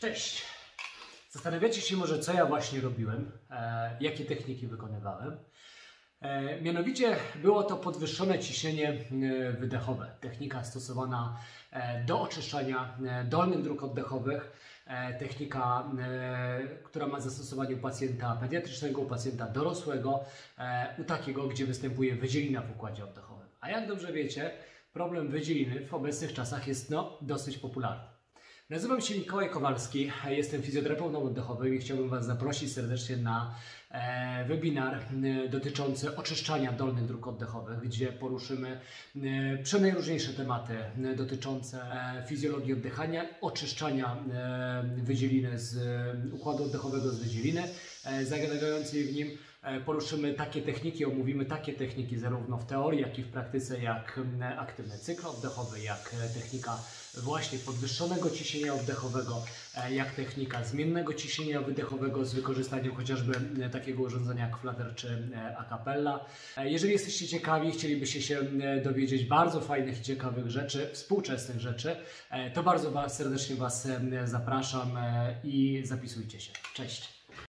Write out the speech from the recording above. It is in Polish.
Cześć! Zastanawiacie się może, co ja właśnie robiłem, e, jakie techniki wykonywałem. E, mianowicie było to podwyższone ciśnienie e, wydechowe. Technika stosowana e, do oczyszczania e, dolnych dróg oddechowych. Technika, która ma zastosowanie u pacjenta pediatrycznego, u pacjenta dorosłego, u takiego, gdzie występuje wydzielina w układzie oddechowym. A jak dobrze wiecie, problem wydzieliny w obecnych czasach jest no, dosyć popularny. Nazywam się Mikołaj Kowalski, jestem fizjoterapeutą oddechowym i chciałbym Was zaprosić serdecznie na e, webinar e, dotyczący oczyszczania dolnych dróg oddechowych, gdzie poruszymy e, przenajróżniejsze tematy dotyczące fizjologii oddychania, oczyszczania wydzieliny z układu oddechowego z wydzieliny, e, zawierającej w nim E, poruszymy takie techniki, omówimy takie techniki zarówno w teorii, jak i w praktyce, jak aktywny cykl oddechowy, jak e, technika właśnie podwyższonego ciśnienia oddechowego, jak technika zmiennego ciśnienia wydechowego z wykorzystaniem chociażby takiego urządzenia jak flutter czy a cappella. E, Jeżeli jesteście ciekawi, chcielibyście się dowiedzieć bardzo fajnych i ciekawych rzeczy, współczesnych rzeczy, to bardzo was, serdecznie Was zapraszam i zapisujcie się. Cześć!